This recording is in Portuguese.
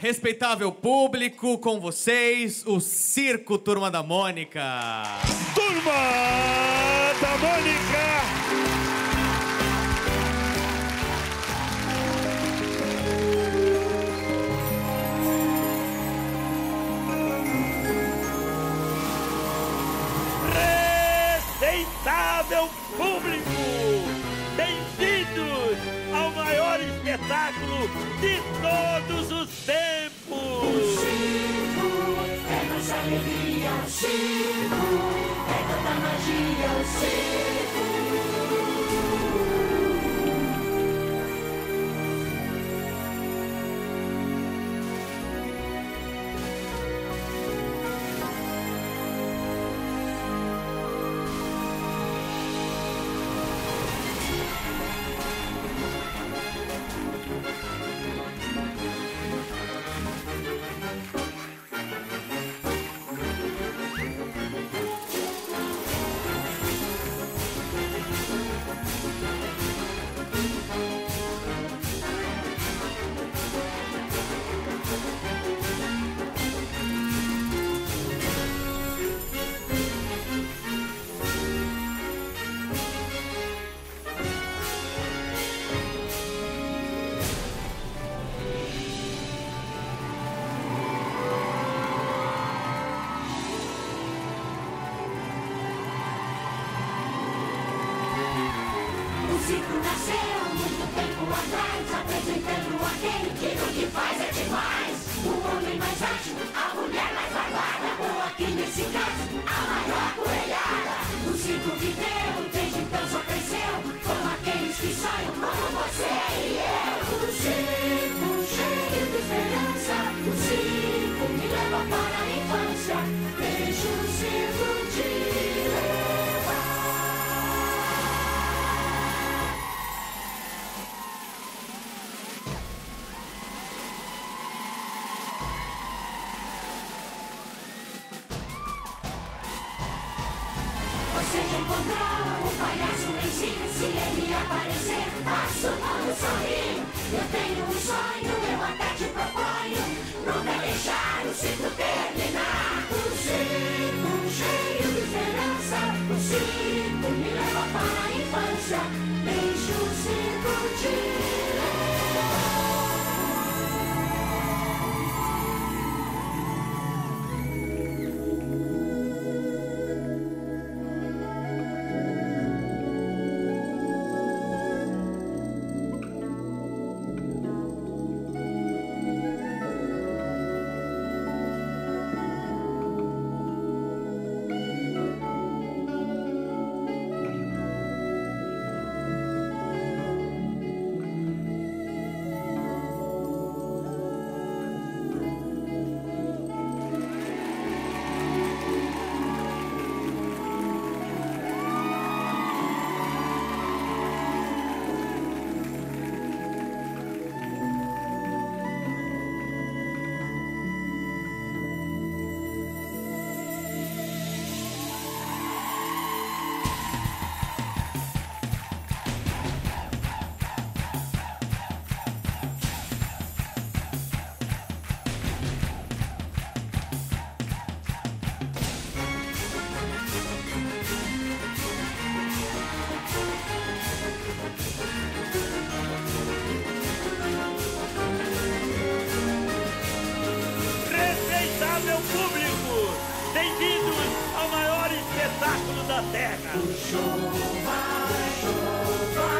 Respeitável público, com vocês, o Circo Turma da Mônica. Turma da Mônica! Respeitável público! Alegria, o circo é toda magia, o O circo nasceu muito tempo atrás, apresentando aquele que o que faz é demais. O homem mais ágil, Você encontrou o palhaço si Se ele aparecer, faço mundo sorrir Eu tenho um sonho, eu até te proponho Nunca deixar o circo terminar. O circo cheio de esperança O circo me leva para a infância Respeitável público! Bem-vindos ao maior espetáculo da Terra! O show vai, show vai